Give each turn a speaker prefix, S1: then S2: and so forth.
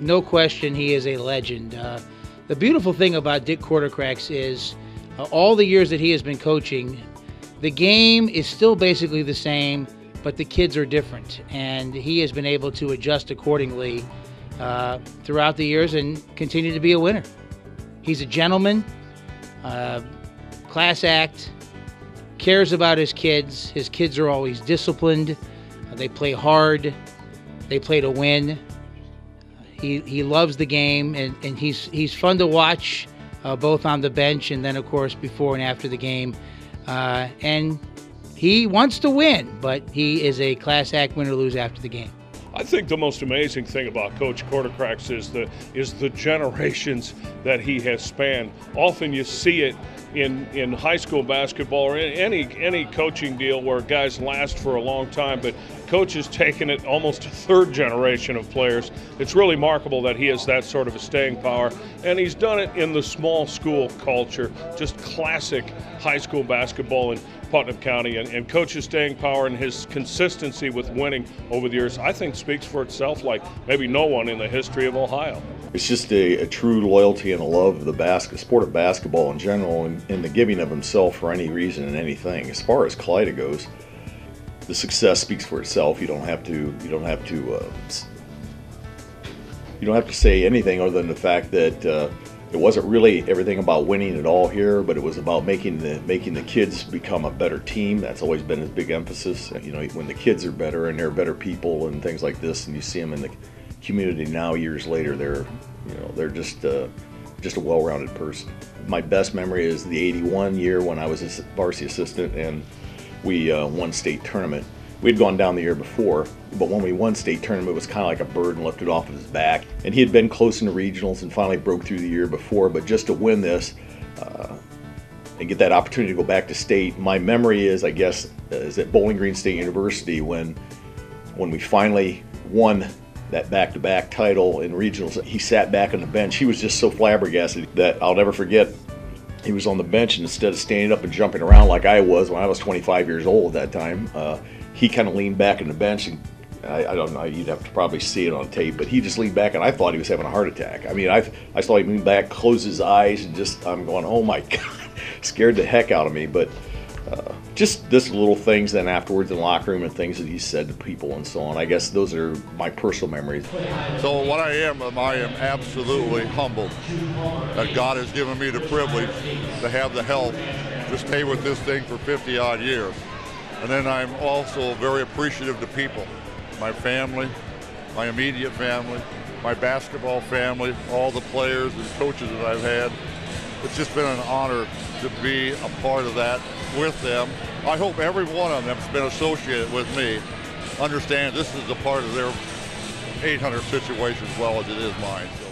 S1: no question, he is a legend. Uh, the beautiful thing about Dick Kortokrax is uh, all the years that he has been coaching, the game is still basically the same, but the kids are different. And he has been able to adjust accordingly uh, throughout the years and continue to be a winner. He's a gentleman, uh, class act, cares about his kids. His kids are always disciplined, they play hard, they play to win. He, he loves the game and, and he's he's fun to watch uh, both on the bench and then of course before and after the game. Uh, and he wants to win but he is a class act win or lose after the game
S2: I think the most amazing thing about Coach Kortokrax is the is the generations that he has spanned. Often you see it in in high school basketball or any any coaching deal where guys last for a long time, but coach has taken it almost a third generation of players. It's really remarkable that he has that sort of a staying power, and he's done it in the small school culture, just classic high school basketball in Putnam County. And, and coach's staying power and his consistency with winning over the years, I think, speaks for itself like maybe no one in the history of Ohio.
S3: It's just a, a, true loyalty and a love of the basket, sport of basketball in general, and, and, the giving of himself for any reason and anything. As far as Kalida goes, the success speaks for itself. You don't have to. You don't have to. Uh, you don't have to say anything other than the fact that uh, it wasn't really everything about winning at all here, but it was about making the making the kids become a better team. That's always been his big emphasis. You know, when the kids are better and they're better people and things like this, and you see them in the community now years later they're you know they're just uh, just a well-rounded person my best memory is the 81 year when i was a varsity assistant and we uh, won state tournament we'd gone down the year before but when we won state tournament it was kind of like a burden lifted off of his back and he had been close in the regionals and finally broke through the year before but just to win this uh, and get that opportunity to go back to state my memory is i guess is at bowling green state university when when we finally won that back-to-back title in regionals. He sat back on the bench. He was just so flabbergasted that I'll never forget. He was on the bench and instead of standing up and jumping around like I was when I was 25 years old at that time, uh, he kind of leaned back in the bench and I, I, don't know. You'd have to probably see it on tape, but he just leaned back, and I thought he was having a heart attack. I mean, I I saw him lean back, close his eyes, and just I'm going, oh my god, scared the heck out of me. But uh, just this little things then afterwards in the locker room and things that he said to people and so on. I guess those are my personal memories.
S4: So what I am, um, I am absolutely humbled that God has given me the privilege to have the help to stay with this thing for 50 odd years. And then I'm also very appreciative to people, my family, my immediate family, my basketball family, all the players and coaches that I've had. It's just been an honor to be a part of that with them. I hope every one of them that's been associated with me understands this is a part of their 800 situation as well as it is mine. So.